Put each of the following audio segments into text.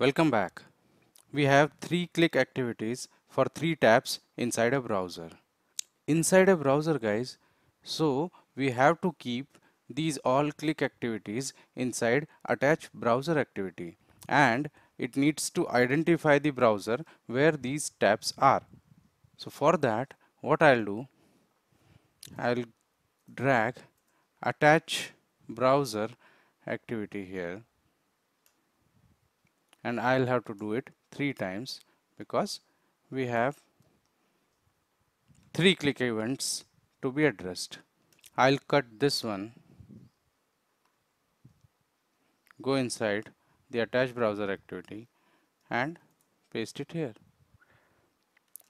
Welcome back. We have three click activities for three tabs inside a browser. Inside a browser guys, so we have to keep these all click activities inside attach browser activity and it needs to identify the browser where these tabs are. So for that what I'll do, I'll drag attach browser activity here and I'll have to do it three times because we have three click events to be addressed. I'll cut this one, go inside the attached browser activity and paste it here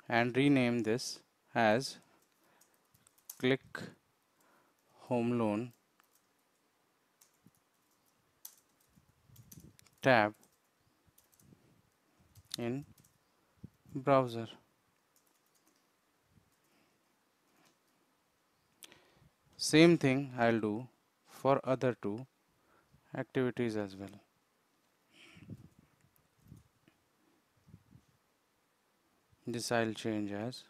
and rename this as click home loan tab in browser. Same thing I'll do for other two activities as well. This I'll change as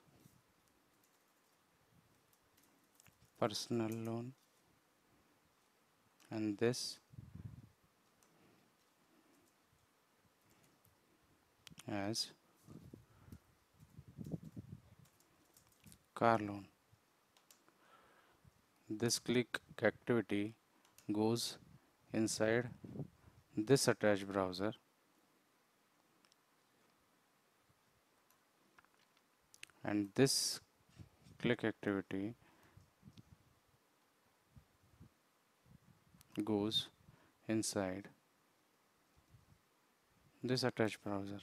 personal loan and this as car loan. This click activity goes inside this attached browser and this click activity goes inside this attached browser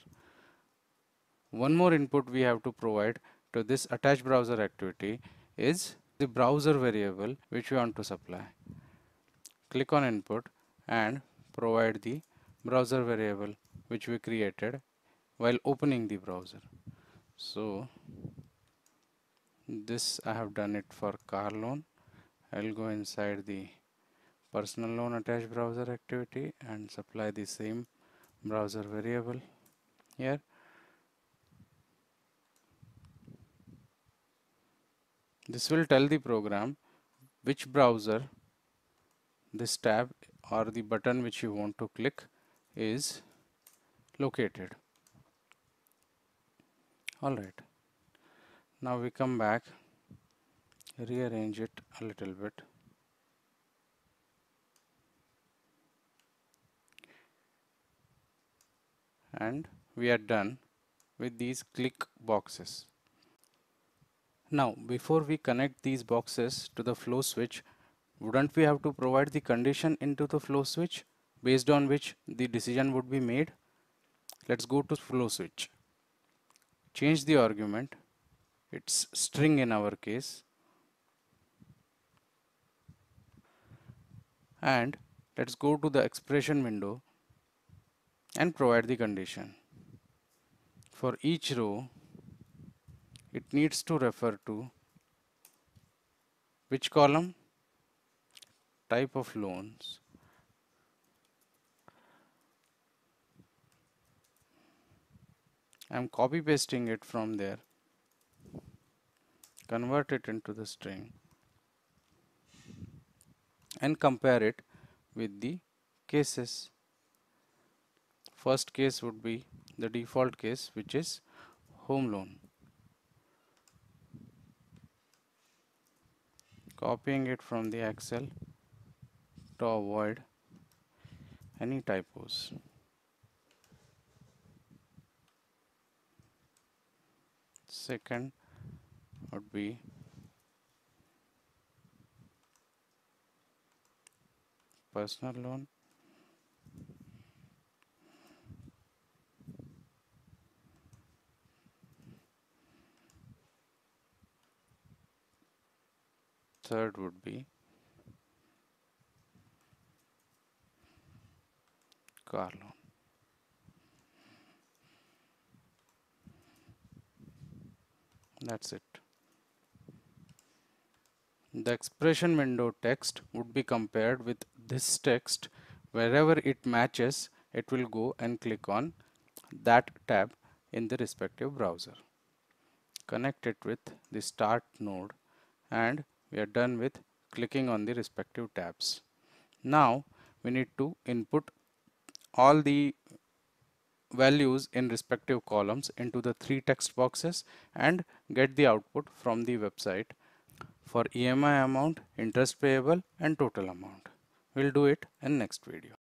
one more input we have to provide to this attached browser activity is the browser variable which we want to supply. Click on input and provide the browser variable which we created while opening the browser. So this I have done it for car loan. I'll go inside the personal loan attached browser activity and supply the same browser variable here This will tell the program which browser this tab or the button which you want to click is located. Alright. Now we come back, rearrange it a little bit. And we are done with these click boxes. Now before we connect these boxes to the flow switch, wouldn't we have to provide the condition into the flow switch based on which the decision would be made? Let's go to flow switch. Change the argument. It's string in our case. And let's go to the expression window and provide the condition. For each row, it needs to refer to which column? Type of loans. I'm copy pasting it from there. Convert it into the string. And compare it with the cases. First case would be the default case which is home loan copying it from the Excel to avoid any typos. Second would be personal loan third would be car loan. That's it. The expression window text would be compared with this text. Wherever it matches, it will go and click on that tab in the respective browser. Connect it with the start node and we are done with clicking on the respective tabs. Now we need to input all the values in respective columns into the three text boxes and get the output from the website for EMI amount, interest payable and total amount. We'll do it in next video.